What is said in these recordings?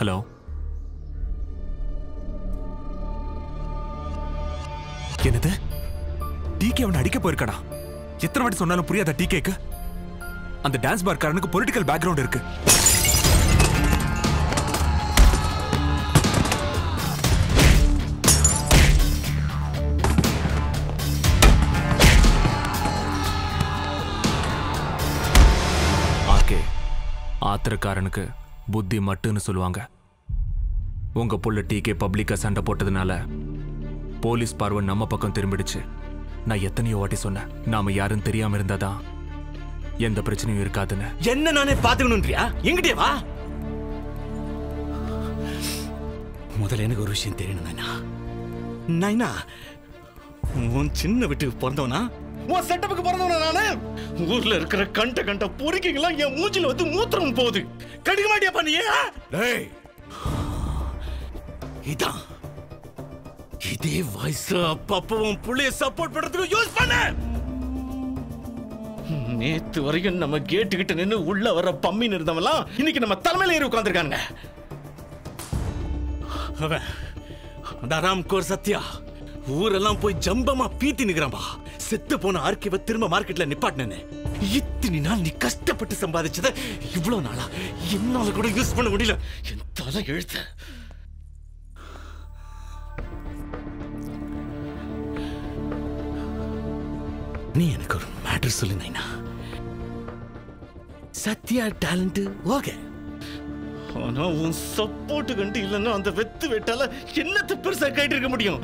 Hello என்னது? Decay அவனை அடிக்க போயிருக்கடா எத்தனை வாட்டி சொன்னாலும் புரியாத டிகேக்கு அந்த டான்ஸ் பார்க்காரனுக்கு பொலிட்டிக்கல் பேக்ரவுண்ட் இருக்கு. ஆத்திரக்காரனுக்கு புத்தி மட்டுன்னு சொல்லுவாங்க. உங்க புள்ள டீகே பப்ளிக்கா சண்டை போட்டதுனால போலீஸ் பார்வை நம்ம பக்கம் திரும்பிடுச்சு. நான் எத்தனையோ வாட்டி சொன்னேன் நாம யாரும் தெரியாம இருந்தாதான் எந்த பிரச்சனையும் இருக்காதுன்னு. என்ன நானே பாத்துக்கணும்ன்றியா எங்கிட்டே வா. முதல்ல எனக்கு ஒரு விஷயம் தெரியணும் நைனா நைனா உன் சின்ன வீட்டுக்கு பிறந்தவனா? உன் செட்டப்புக்கு பிறந்தவனா நானு? ஊர்ல இருக்கிற கண்ட கண்ட பொறுக்கிங்களாம் என் மூஞ்சில வந்து மூத்திரம் போகுது. கடிக்க மாட்டியா பண்ணியே டேய். இதான் இதே வயசு அப்பப்போ உன் புள்ளைய சப்போர்ட் பண்றதுக்கு யூஸ் பண்ண. நேத்து வரைக்கும் நம்ம கேட்டு கிட்ட நின்னு உள்ள வர பம்மின்னு இருந்தவெல்லாம் இன்னைக்கு நம்ம தலைமையில ஏறி உட்கார்ந்திருக்கானுங்க. அவன் அந்த ராம்கோர் சத்யா ஊரெல்லாம் போய் ஜம்பமா பீத்தி நிக்கிறான்பா. செத்து போன ஆர்கிவ திரும்ப மார்க்கெட்ல நிப்பாட்டினேன்னு இத்தனை நாள் நீ கஷ்டப்பட்டு சம்பாதிச்சத இவ்வளவு நாளா என்னால கூட யூஸ் பண்ண முடியல. என் தலை எழுத்த. நீ எனக்கு ஒரு மேட்டர் சொல்லு நைனா. Sathya talent okay. ஆனா உன் சப்போர்ட் கண்டு இல்லைன்னா அந்த வெத்து வெட்டால என்னத்தை பெருசா கேட்டு இருக்க முடியும்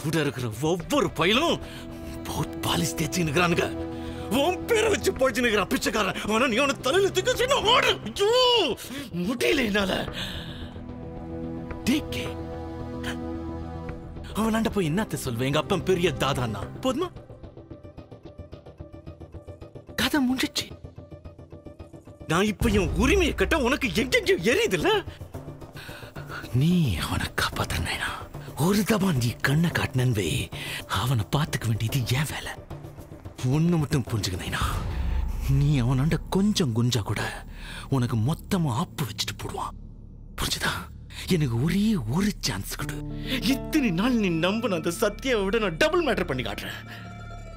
கூட இருக்கிற ஒவ்வொரு பயிலும் போட் பாலிஸ் தேய்ச்சி நிக்கிறானுங்க உன் பேரை வச்சு போச்சு நிக்கிறான் பிச்சைக்காரன். ஆனா நீ அவனை தலையில தூக்க சின்ன ஓடு. ஐயோ முடியல என்னால. டிகே அவனாண்ட போய் என்னத்த சொல்வேன்? எங்க அப்பன் பெரிய தாதான்னா போதுமா? கதை முடிஞ்சிச்சு. நான் இப்ப என் உரிமையை கட்ட உனக்கு எங்கெங்க எரியுதுல்ல? நீ அவனை காப்பாத்தினா ஒரு தபா நீ கண்ணை காட்டினன் வை அவனை பார்த்துக்க வேண்டியது ஏன் வேலை. ஒன்று மட்டும் புரிஞ்சுக்கணைனா நீ அவனாண்ட கொஞ்சம் குஞ்சா கூட உனக்கு மொத்தமாக ஆப்பு வச்சுட்டு போடுவான். புரிஞ்சுதா? எனக்கு ஒரே ஒரு சான்ஸ் கொடு. இத்தனை நாள் நீ நம்பின அந்த சத்தியாவை விட நான் டபுள் மேட்டர் பண்ணி காட்டுறேன்.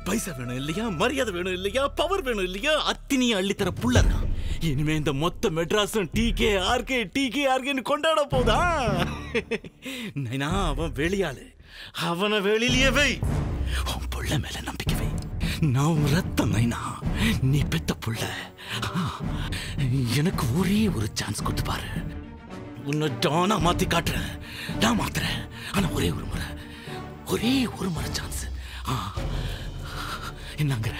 பைசா வேணும் இல்லையா? மரியாதை வேணும் இல்லையா? பவர் வேணும் இல்லையா? அத்தினியை அள்ளித்தர புள்ளதான் இனிமே இந்த மொத்த மெட்ராஸும் டிகே ஆர்கே டிகே ஆர்கேன்னு கொண்டாட போதா நைனா அவன் வெளியாளு அவனை வெளியிலேயே வை. உன் புள்ள மேல நம்பிக்கை வை. நான் உன் ரத்தம் நைனா. நீ பெத்த புள்ள. எனக்கு ஒரே ஒரு சான்ஸ் கொடுத்து பாரு. உன்னை டானா மாத்தி காட்டுறேன். நான் மாத்துறேன். ஆனா ஒரே ஒரு முறை. ஒரே ஒரு முறை சான்ஸ் என்னங்கிற?